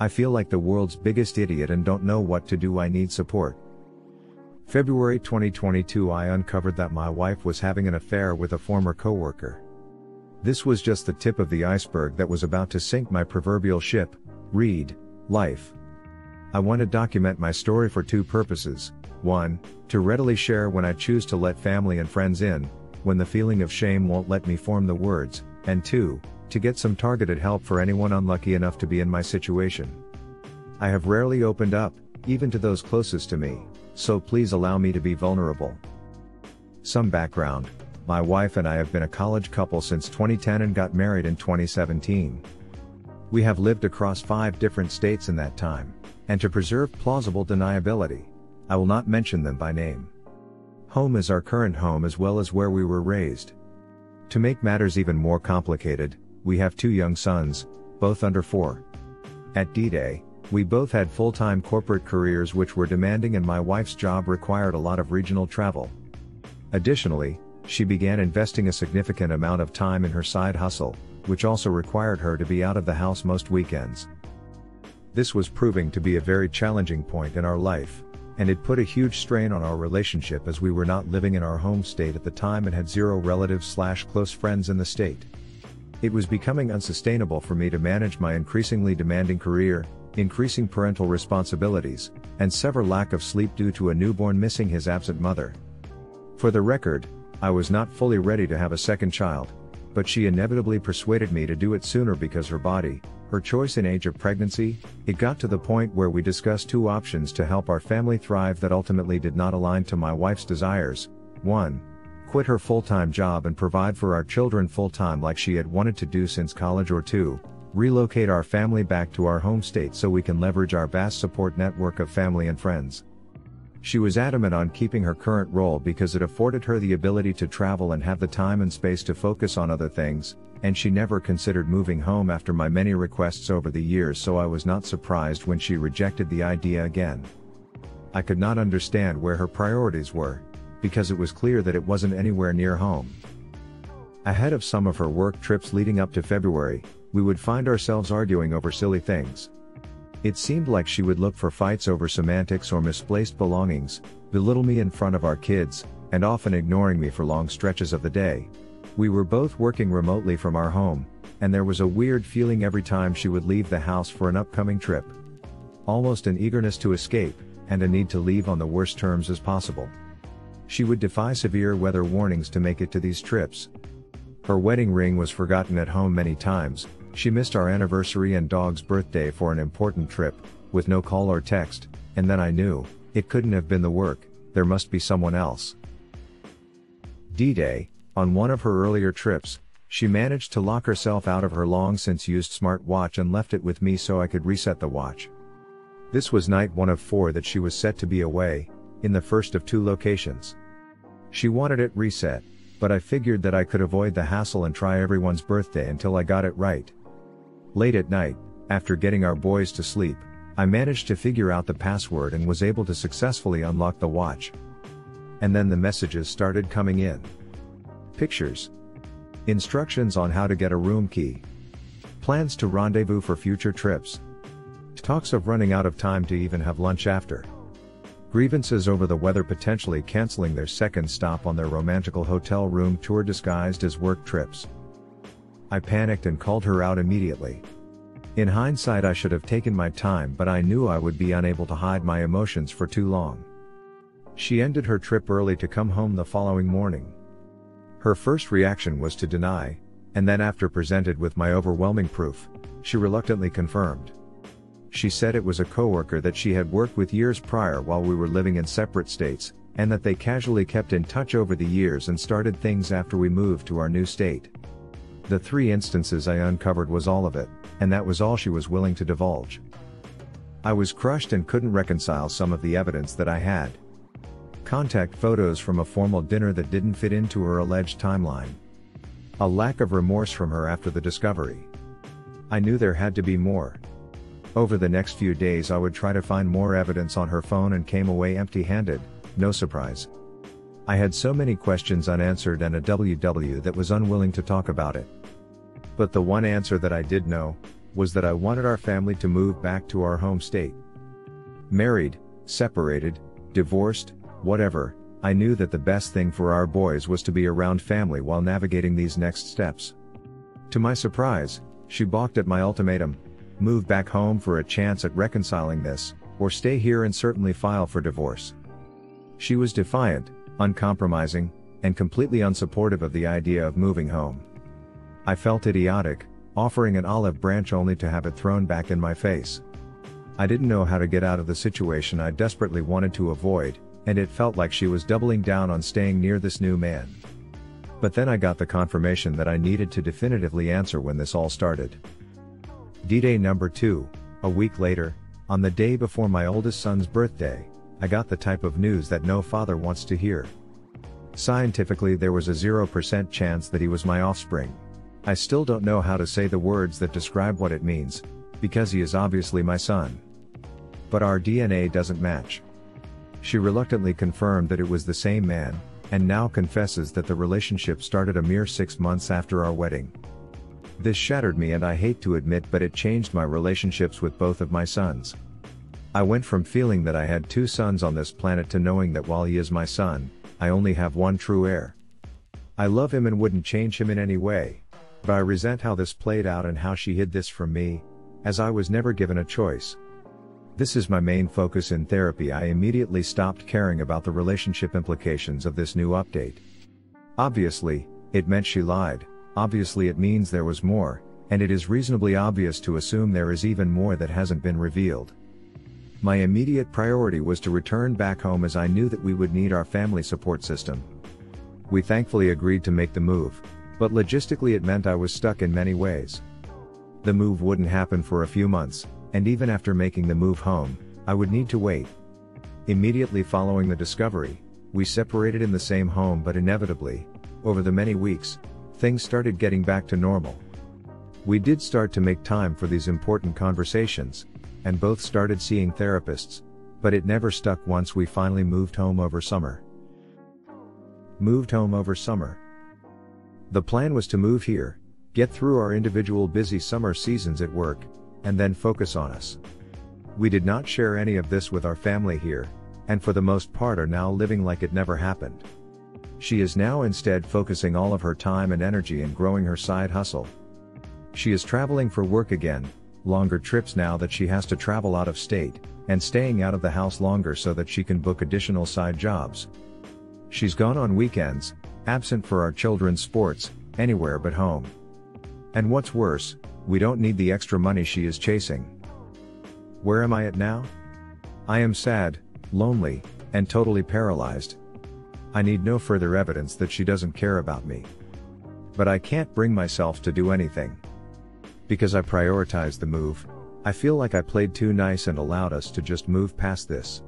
I feel like the world's biggest idiot and don't know what to do. I need support. February 2022 I uncovered that my wife was having an affair with a former coworker. This was just the tip of the iceberg that was about to sink my proverbial ship. Read, life. I want to document my story for two purposes. 1. To readily share when I choose to let family and friends in, when the feeling of shame won't let me form the words, and 2 to get some targeted help for anyone unlucky enough to be in my situation. I have rarely opened up, even to those closest to me, so please allow me to be vulnerable. Some background my wife and I have been a college couple since 2010 and got married in 2017. We have lived across five different states in that time, and to preserve plausible deniability, I will not mention them by name. Home is our current home as well as where we were raised. To make matters even more complicated, we have two young sons, both under four. At D-Day, we both had full-time corporate careers which were demanding and my wife's job required a lot of regional travel. Additionally, she began investing a significant amount of time in her side hustle, which also required her to be out of the house most weekends. This was proving to be a very challenging point in our life, and it put a huge strain on our relationship as we were not living in our home state at the time and had zero relatives slash close friends in the state. It was becoming unsustainable for me to manage my increasingly demanding career, increasing parental responsibilities, and severe lack of sleep due to a newborn missing his absent mother. For the record, I was not fully ready to have a second child, but she inevitably persuaded me to do it sooner because her body, her choice in age of pregnancy, it got to the point where we discussed two options to help our family thrive that ultimately did not align to my wife's desires. 1 quit her full-time job and provide for our children full-time like she had wanted to do since college or two, relocate our family back to our home state so we can leverage our vast support network of family and friends. She was adamant on keeping her current role because it afforded her the ability to travel and have the time and space to focus on other things, and she never considered moving home after my many requests over the years so I was not surprised when she rejected the idea again. I could not understand where her priorities were, because it was clear that it wasn't anywhere near home. Ahead of some of her work trips leading up to February, we would find ourselves arguing over silly things. It seemed like she would look for fights over semantics or misplaced belongings, belittle me in front of our kids, and often ignoring me for long stretches of the day. We were both working remotely from our home, and there was a weird feeling every time she would leave the house for an upcoming trip. Almost an eagerness to escape, and a need to leave on the worst terms as possible. She would defy severe weather warnings to make it to these trips. Her wedding ring was forgotten at home many times, she missed our anniversary and dog's birthday for an important trip, with no call or text, and then I knew, it couldn't have been the work, there must be someone else. D-Day, on one of her earlier trips, she managed to lock herself out of her long since used smartwatch and left it with me so I could reset the watch. This was night one of four that she was set to be away, in the first of two locations. She wanted it reset, but I figured that I could avoid the hassle and try everyone's birthday until I got it right. Late at night, after getting our boys to sleep, I managed to figure out the password and was able to successfully unlock the watch. And then the messages started coming in. Pictures. Instructions on how to get a room key. Plans to rendezvous for future trips. Talks of running out of time to even have lunch after. Grievances over the weather potentially canceling their second stop on their romantical hotel room tour disguised as work trips. I panicked and called her out immediately. In hindsight, I should have taken my time, but I knew I would be unable to hide my emotions for too long. She ended her trip early to come home the following morning. Her first reaction was to deny, and then, after presented with my overwhelming proof, she reluctantly confirmed. She said it was a coworker that she had worked with years prior while we were living in separate states, and that they casually kept in touch over the years and started things after we moved to our new state. The three instances I uncovered was all of it, and that was all she was willing to divulge. I was crushed and couldn't reconcile some of the evidence that I had. Contact photos from a formal dinner that didn't fit into her alleged timeline. A lack of remorse from her after the discovery. I knew there had to be more. Over the next few days I would try to find more evidence on her phone and came away empty-handed, no surprise. I had so many questions unanswered and a WW that was unwilling to talk about it. But the one answer that I did know, was that I wanted our family to move back to our home state. Married, separated, divorced, whatever, I knew that the best thing for our boys was to be around family while navigating these next steps. To my surprise, she balked at my ultimatum move back home for a chance at reconciling this, or stay here and certainly file for divorce. She was defiant, uncompromising, and completely unsupportive of the idea of moving home. I felt idiotic, offering an olive branch only to have it thrown back in my face. I didn't know how to get out of the situation I desperately wanted to avoid, and it felt like she was doubling down on staying near this new man. But then I got the confirmation that I needed to definitively answer when this all started. D-Day number 2, a week later, on the day before my oldest son's birthday, I got the type of news that no father wants to hear. Scientifically there was a 0% chance that he was my offspring. I still don't know how to say the words that describe what it means, because he is obviously my son. But our DNA doesn't match. She reluctantly confirmed that it was the same man, and now confesses that the relationship started a mere six months after our wedding. This shattered me and I hate to admit but it changed my relationships with both of my sons. I went from feeling that I had two sons on this planet to knowing that while he is my son, I only have one true heir. I love him and wouldn't change him in any way, but I resent how this played out and how she hid this from me, as I was never given a choice. This is my main focus in therapy. I immediately stopped caring about the relationship implications of this new update. Obviously, it meant she lied, obviously, it means there was more, and it is reasonably obvious to assume there is even more that hasn't been revealed. My immediate priority was to return back home as I knew that we would need our family support system. We thankfully agreed to make the move, but logistically it meant I was stuck in many ways. The move wouldn't happen for a few months, and even after making the move home, I would need to wait. Immediately following the discovery, we separated in the same home but inevitably, over the many weeks, things started getting back to normal. We did start to make time for these important conversations, and both started seeing therapists, but it never stuck once we finally moved home over summer. Moved home over summer. The plan was to move here, get through our individual busy summer seasons at work, and then focus on us. We did not share any of this with our family here, and for the most part are now living like it never happened. She is now instead focusing all of her time and energy in growing her side hustle. She is traveling for work again, longer trips now that she has to travel out of state, and staying out of the house longer so that she can book additional side jobs. She's gone on weekends, absent for our children's sports, anywhere but home. And what's worse, we don't need the extra money she is chasing. Where am I at now? I am sad, lonely, and totally paralyzed. I need no further evidence that she doesn't care about me. But I can't bring myself to do anything. Because I prioritized the move, I feel like I played too nice and allowed us to just move past this.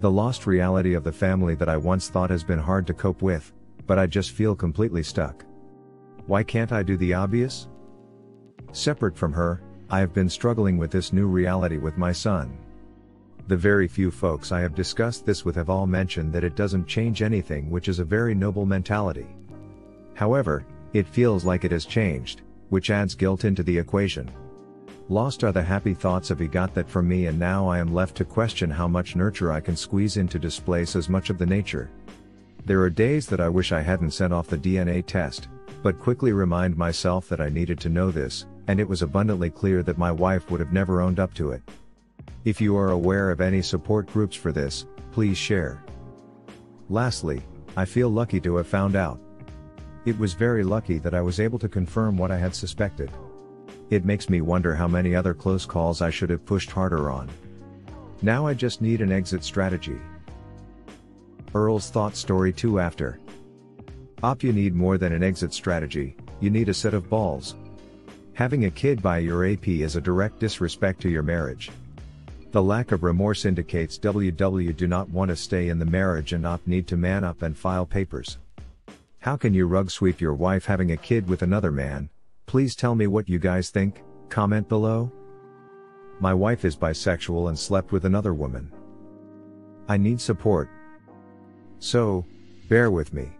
The lost reality of the family that I once thought has been hard to cope with, but I just feel completely stuck. Why can't I do the obvious? Separate from her, I have been struggling with this new reality with my son. The very few folks I have discussed this with have all mentioned that it doesn't change anything, which is a very noble mentality. However, it feels like it has changed, which adds guilt into the equation. Lost are the happy thoughts of he got that from me, and now I am left to question how much nurture I can squeeze in to displace as much of the nature. There are days that I wish I hadn't sent off the DNA test, but quickly remind myself that I needed to know this, and it was abundantly clear that my wife would have never owned up to it. If you are aware of any support groups for this, please share. Lastly, I feel lucky to have found out. It was very lucky that I was able to confirm what I had suspected. It makes me wonder how many other close calls I should have pushed harder on. Now I just need an exit strategy. Earl's thought story 2 after. Op you need more than an exit strategy, you need a set of balls. Having a kid by your AP is a direct disrespect to your marriage. The lack of remorse indicates WW do not want to stay in the marriage and op need to man up and file papers. How can you rug sweep your wife having a kid with another man? Please tell me what you guys think, comment below. My wife is bisexual and slept with another woman. I need support. So, bear with me.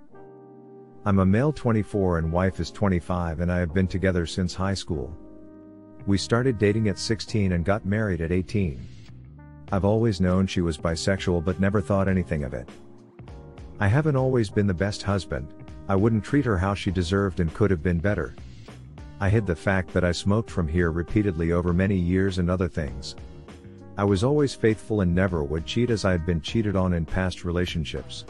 I'm a male 24 and wife is 25 and I have been together since high school. We started dating at 16 and got married at 18. I've always known she was bisexual but never thought anything of it. I haven't always been the best husband, I wouldn't treat her how she deserved and could have been better. I hid the fact that I smoked from here repeatedly over many years and other things. I was always faithful and never would cheat as I had been cheated on in past relationships.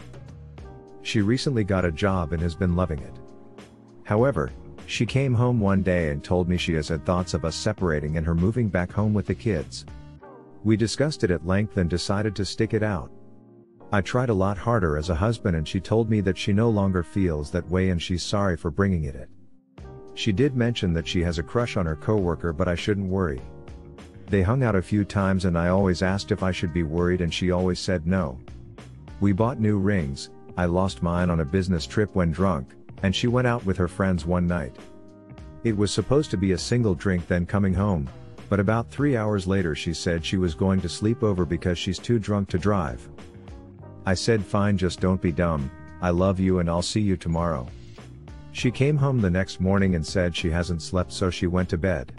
She recently got a job and has been loving it. However, she came home one day and told me she has had thoughts of us separating and her moving back home with the kids. We discussed it at length and decided to stick it out. I tried a lot harder as a husband and she told me that she no longer feels that way and she's sorry for bringing it. She did mention that she has a crush on her coworker but I shouldn't worry. They hung out a few times and I always asked if I should be worried and she always said no. We bought new rings, I lost mine on a business trip when drunk, and she went out with her friends one night. It was supposed to be a single drink then coming home, but about three hours later she said she was going to sleep over because she's too drunk to drive. I said fine just don't be dumb, I love you and I'll see you tomorrow. She came home the next morning and said she hasn't slept so she went to bed.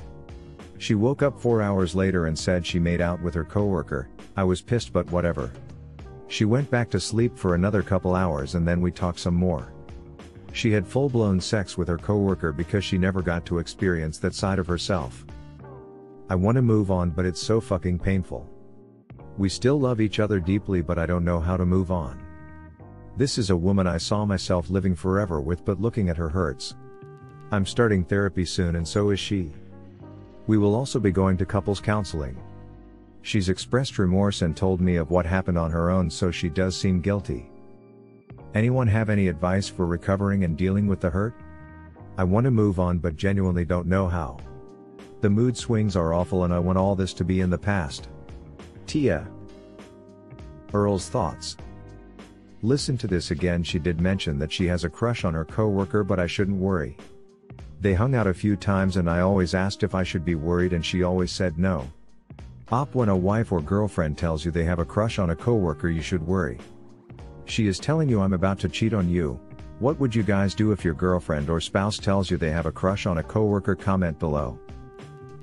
She woke up four hours later and said she made out with her coworker, I was pissed but whatever. She went back to sleep for another couple hours and then we talked some more. She had full blown sex with her coworker because she never got to experience that side of herself. I want to move on, but it's so fucking painful. We still love each other deeply, but I don't know how to move on. This is a woman I saw myself living forever with, but looking at her hurts. I'm starting therapy soon, and so is she. We will also be going to couples counseling. She's expressed remorse and told me of what happened on her own, so she does seem guilty. Anyone have any advice for recovering and dealing with the hurt? I want to move on but genuinely don't know how. The mood swings are awful and I want all this to be in the past. Tia. Earl's thoughts. Listen to this again she did mention that she has a crush on her coworker but I shouldn't worry. They hung out a few times and I always asked if I should be worried and she always said no. Op when a wife or girlfriend tells you they have a crush on a coworker you should worry. She is telling you I'm about to cheat on you. What would you guys do if your girlfriend or spouse tells you they have a crush on a coworker? Comment below.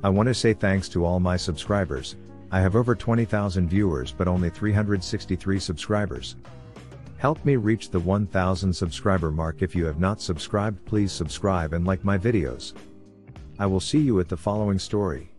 I want to say thanks to all my subscribers. I have over 20,000 viewers but only 363 subscribers. Help me reach the 1000 subscriber mark if you have not subscribed please subscribe and like my videos. I will see you at the following story.